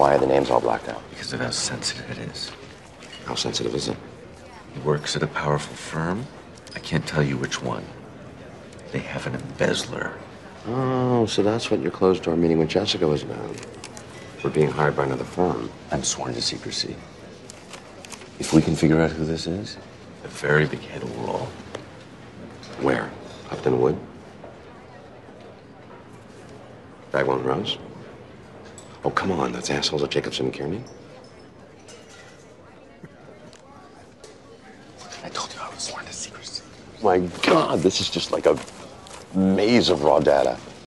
Why are the names all blacked out? Because of how sensitive it is. How sensitive is it? He works at a powerful firm. I can't tell you which one. They have an embezzler. Oh, so that's what your closed door meeting with Jessica was about. We're being hired by another firm. I'm sworn to secrecy. If we can figure out who this is, a very big hit will roll. Where? Upton Wood? Bagwell and Rose? Oh, come on. Those assholes at Jacobson and Kearney? I told you I was sworn to secrecy. My God, this is just like a maze of raw data.